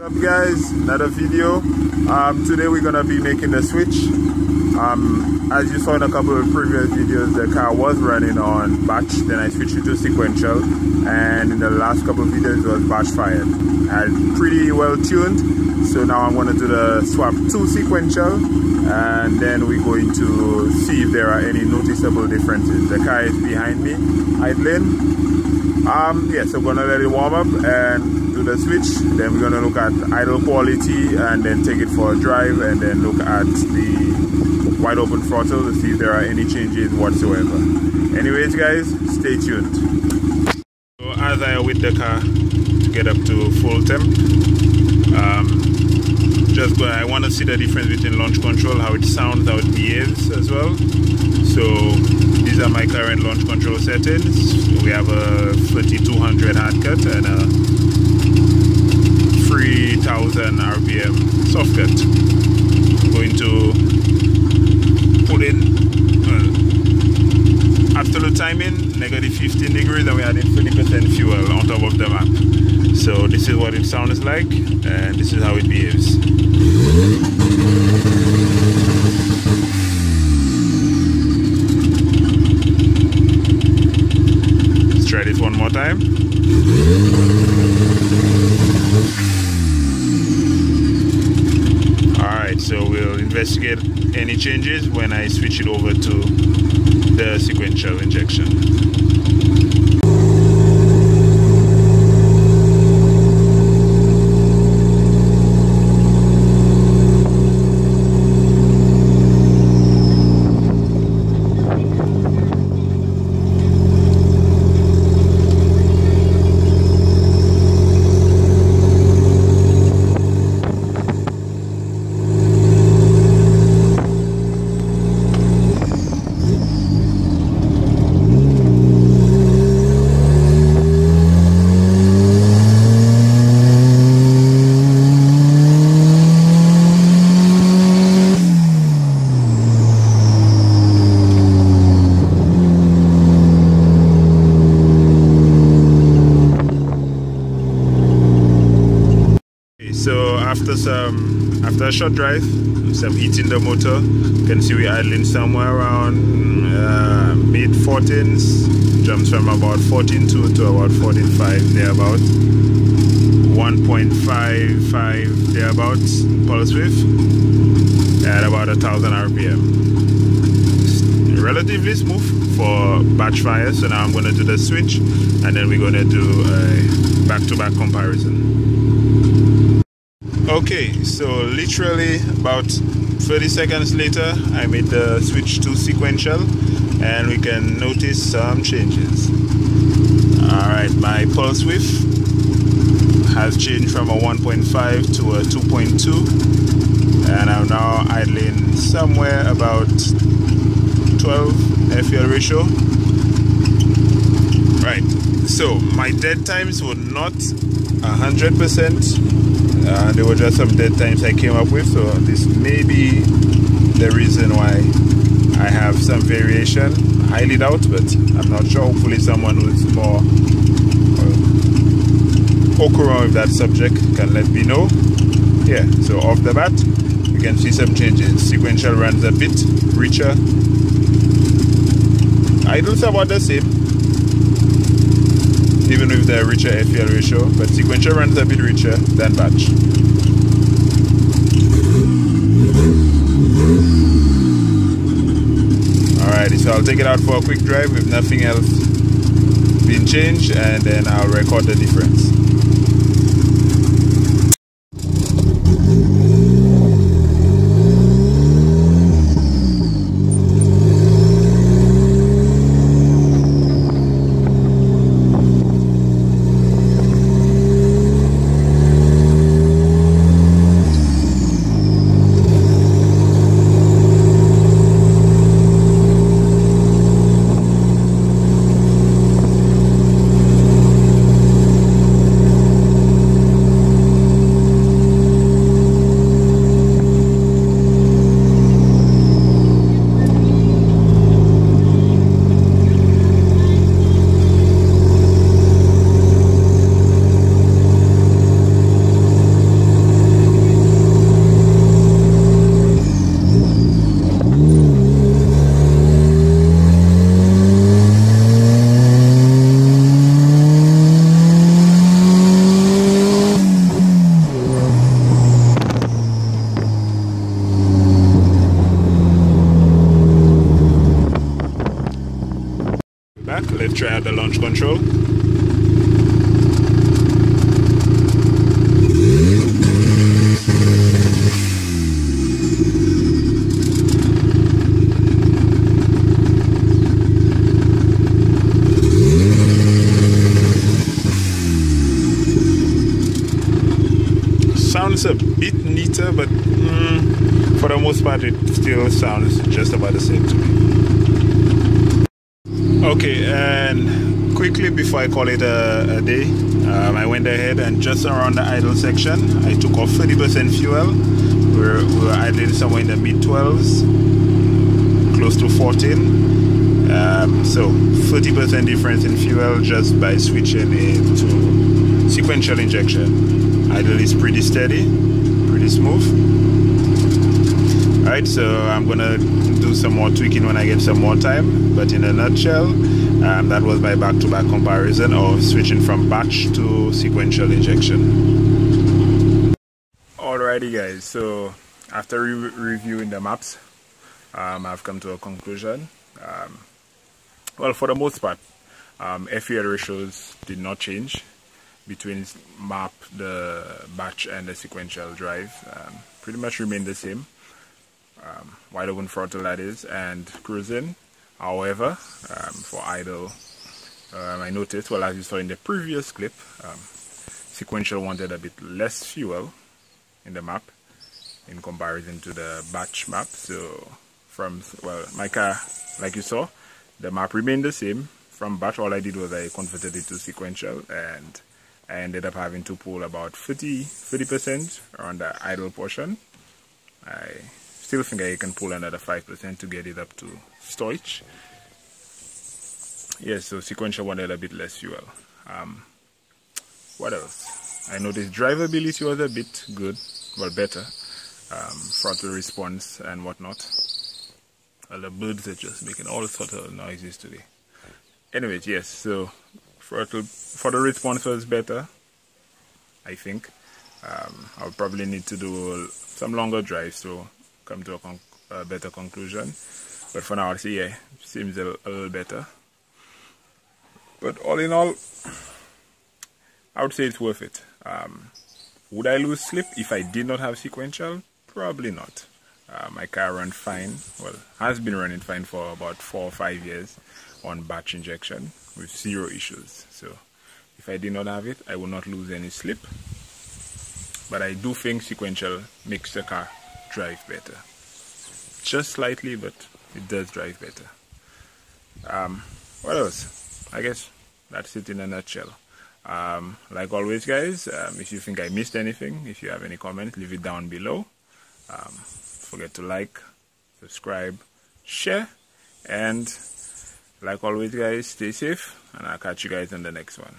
What's up guys? Another video. Um, today we're gonna be making the switch. Um, as you saw in a couple of previous videos the car was running on batch then I switched it to sequential and in the last couple of videos it was batch fired and pretty well tuned. So now I'm to do the swap to sequential and then we're going to see if there are any noticeable differences. The car is behind me idling. Um yeah so we're gonna let it warm up and the switch then we're gonna look at idle quality and then take it for a drive and then look at the wide open throttle to see if there are any changes whatsoever. Anyways guys stay tuned. So as I with the car to get up to full temp um, just I want to see the difference between launch control how it sounds how it behaves as well. So these are my current launch control settings. We have a 3200 hard cut and a 3000 rpm soft I'm going to put in well, absolute timing negative 15 degrees and we added 30% fuel on top of the map. So this is what it sounds like and this is how it behaves. Try this one more time we'll any changes when I switch it over to the sequential injection. After some after a short drive some heat in the motor you can see we're idling somewhere around uh, mid 14s jumps from about 14.2 to about 14.5 thereabout. 1.55 thereabouts pulse width at about a thousand rpm relatively smooth for batch fire so now I'm going to do the switch and then we're going to do a back-to-back -back comparison okay so literally about 30 seconds later I made the switch to sequential and we can notice some changes. Alright my pulse width has changed from a 1.5 to a 2.2 and I'm now idling somewhere about 12 FPL ratio. Right so my dead times were not 100% uh, there were just some dead times I came up with so this may be the reason why I have some variation. Highly doubt but I'm not sure. Hopefully someone who's more uh, poke around with that subject can let me know. Yeah so off the bat you can see some changes. Sequential runs a bit richer. Idles about the same even with the richer FPL ratio, but sequential runs a bit richer than batch. Alrighty, so I'll take it out for a quick drive with nothing else being changed and then I'll record the difference. Control. sounds a bit neater, but mm, for the most part, it still sounds just about the same to me. Okay, and quickly before I call it a, a day, um, I went ahead and just around the idle section, I took off 30% fuel. We were, we were idling somewhere in the mid 12s, close to 14. Um, so 30% difference in fuel just by switching into sequential injection idle is pretty steady pretty smooth alright so I'm gonna do some more tweaking when I get some more time. But in a nutshell um, that was my back-to-back comparison of switching from batch to sequential injection. Alrighty guys. So after re reviewing the maps um, I've come to a conclusion. Um, well for the most part um, FUL ratios did not change between map, the batch and the sequential drive. Um, pretty much remained the same. Wide open throttle that is and cruising. However, um, for idle, um, I noticed, well as you saw in the previous clip, um, sequential wanted a bit less fuel in the map in comparison to the batch map. So from, well, my car, like you saw, the map remained the same. From batch, all I did was I converted it to sequential and I ended up having to pull about 50 percent on the idle portion. I still think I can pull another 5% to get it up to stoich. Yes, so sequential wanted a bit less fuel. Um, what else? I noticed drivability was a bit good, well better. Um, throttle response and whatnot. Well, the birds are just making all sorts of noises today. Anyways, yes, so for the, for the response was better I think um, I'll probably need to do some longer drives to come to a, con a better conclusion. But for now I'll yeah seems a, a little better. But all in all I would say it's worth it. Um, would I lose sleep if I did not have sequential? Probably not. Uh, my car ran fine. Well has been running fine for about four or five years on batch injection with zero issues. So if I did not have it, I would not lose any sleep. But I do think sequential makes the car drive better. Just slightly, but it does drive better. Um, what else? I guess that's it in a nutshell. Um, like always, guys, um, if you think I missed anything, if you have any comments, leave it down below. Um, forget to like, subscribe, share, and like always guys stay safe and i'll catch you guys in the next one